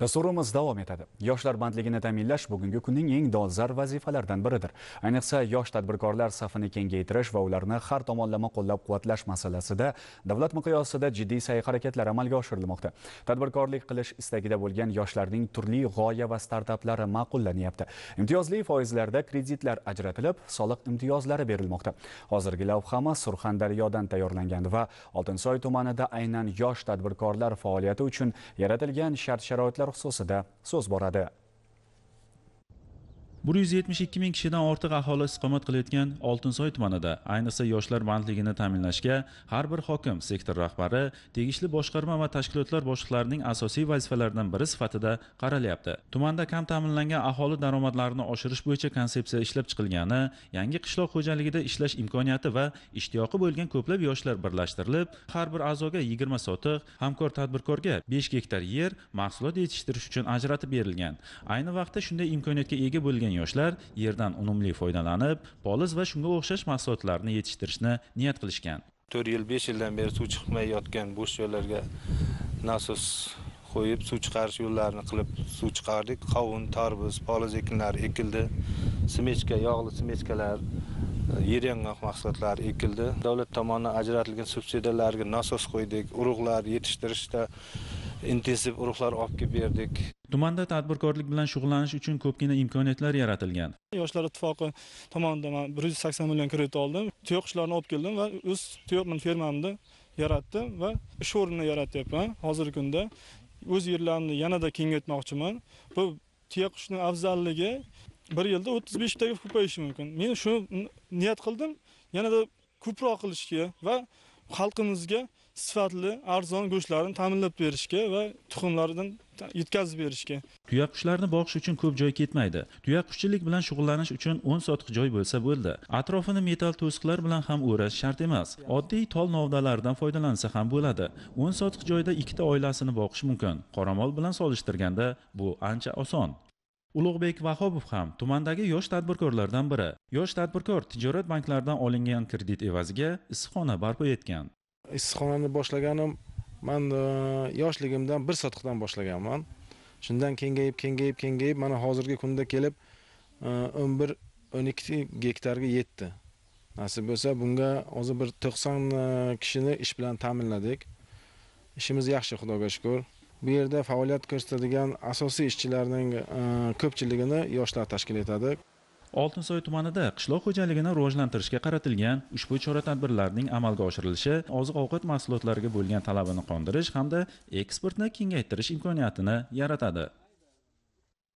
Dasturimiz davom etadi. Yoshlar bandligini ta'minlash bugungi kunning eng dolzarb vazifalaridan biridir. Ayniqsa yosh tadbirkorlar safini kengaytirish va ularni har tomonlama qo'llab-quvvatlash masalasida davlat miqyosida jiddiy sa'y-harakatlar amalga oshirilmoqda. Tadbirkorlik qilish istagida bo'lgan yoshlarning turli g'oya va startaplari ma'qullanyapti. Imtiyozli foizlarda kreditlar ajratilib, soliq imtiyozlari berilmoqda. Hozirgi lavhama Surxondaryodan tayyorlangan va Oltinsoy tumanida aynan yosh tadbirkorlar faoliyati uchun yaratilgan shart-sharoitlar xususida so'z boradi. 172 ming kishidan ortiq aholi istiqomat qilayotgan Oltinsoy tumanida ayniqsa yoshlar bandligini ta'minlashga har bir hokim, sektor rahbari, tegishli boshqarma va tashkilotlar boshliqlarining asosiy vazifalaridan biri sifatida qaralyapti. Tumanda kam ta'minlangan aholi daromadlarini oshirish bo'yicha konsepsiya ishlab chiqilgani, yangi qishloq xo'jaligida ishlash imkoniyati va ishtiyoqi bo'lgan ko'plab yoshlar birlashtirilib, har bir a'zoga 20 sotiq, hamkor tadbirkorga 5 gektar yer mahsulot yetishtirish uchun ajratib berilgan. Ayni vaqtda shunday imkoniyatga ega bo'lgan yoshlar yerdan unumli foydalanib, poliz va shunga o'xshash mahsulotlarni yetishtirishni niyat qilishgan. 4 yil 5 yildan beri suv chiqmay yotgan bo'sh joylarga nasos qo'yib suv chiqarish yo'llarini qilib suv chiqardik. Qovun, tarvuz, poliz ekinlari ekildi. Smechka, yog'li smechkalar, yer yong'oq mahsulotlari ekildi. Davlat tomonidan ajratilgan subsidiyalarga nasos qo'ydik. Urug'lar yetishtirishda intensiv urug'lar olib kelib berdik. Tumanda tadbirkorlik bilan shug'ullanish uchun ko'pgina imkoniyatlar yaratilgan. Yoshlar ittifoqi tomonidan men 180 million kredit oldim. Tuyoqqushlarni olib keldim va o'z tuyoq fermamni yaratdim va ish o'rnini yaratyapman. Hozirgi kunda o'z yerlarimni yanada kengaytmoqchiman. Bu tuyoqqushning afzalligi bir yilda 35 taga ko'payishi mumkin. Men shu niyat qildim, yanada ko'proq qilishga va xalqimizga sifatli arzon go'shtlarni ta'minlab berishga va tuxumlaridan yetkazib berishga. Tuyaqushlarni boqish uchun ko'p joy ketmaydi. Tuyaqushchilik bilan shug'ullanish uchun 10 sotix joy bo'lsa bo'ldi. Atrofini metall to'siqlar bilan ham o'rash shart emas. Oddiy tol novdalaridan foydalansa ham bo'ladi. 10 sotix joyda ikkita oilasini boqish mumkin. Qoramol bilan solishtirganda bu ancha oson. Ulug'bek Vahobov ham tumandagi yosh tadbirkorlardan biri. Yosh tadbirkor tijorat banklaridan olingan kredit evaziga issiqxona barpo etgan. issiqxonani boshlaganim man e, yoshligimdan bir sotiqdan boshlaganman shundan kengayib kengayib kengayib mana hozirgi kunda kelib e, o'n bir o'n ikki gektarga yetdi nasib bo'lsa bunga hozir bir to'qson e, kishini ish bilan ta'minladik ishimiz yaxshi xudoga shukur bu yerda faoliyat ko'rsatadigan asosiy ishchilarning e, ko'pchiligini yoshlar tashkil etadi Oltinsoy tumanida qishloq xo'jaligini rivojlantirishga qaratilgan ushbu chora-tadbirlarning amalga oshirilishi oziq-ovqat mahsulotlariga bo'lgan talabini qondirish hamda eksportni kengaytirish imkoniyatini yaratadi.